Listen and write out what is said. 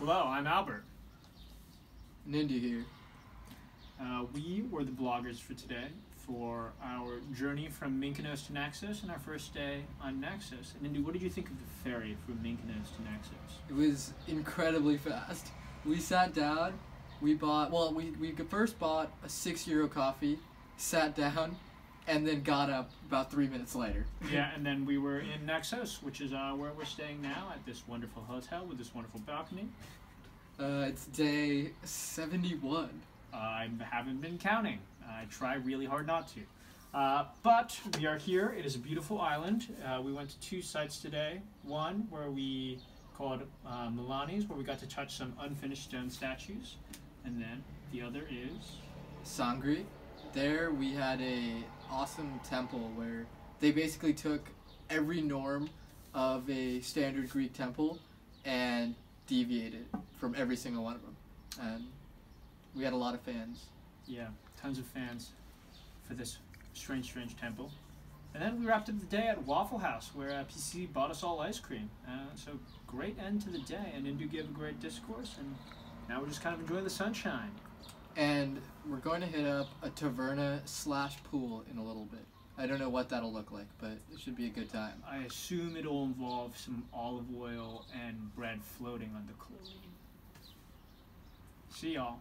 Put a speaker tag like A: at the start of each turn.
A: Hello, I'm Albert.
B: Nindy here.
A: Uh, we were the bloggers for today for our journey from Mykonos to Naxos and our first day on Naxos. And Indy, what did you think of the ferry from Mykonos to Naxos?
B: It was incredibly fast. We sat down, we bought, well, we, we first bought a six euro coffee, sat down, and then got up about three minutes later.
A: yeah, and then we were in Naxos, which is uh, where we're staying now at this wonderful hotel with this wonderful balcony.
B: Uh, it's day 71.
A: I haven't been counting. I try really hard not to. Uh, but we are here. It is a beautiful island. Uh, we went to two sites today. One where we called uh, Milani's, where we got to touch some unfinished stone statues, and then the other is
B: Sangri. There we had a awesome temple where they basically took every norm of a standard Greek temple and deviated from every single one of them. And we had a lot of fans.
A: Yeah, tons of fans for this strange, strange temple. And then we wrapped up the day at Waffle House, where uh, PC bought us all ice cream. Uh, so great end to the day, and Indu gave a great discourse, and now we're just kind of enjoying the sunshine.
B: And we're going to hit up a taverna slash pool in a little bit. I don't know what that'll look like, but it should be a good time.
A: I assume it'll involve some olive oil and bread floating on the chlorine. See y'all.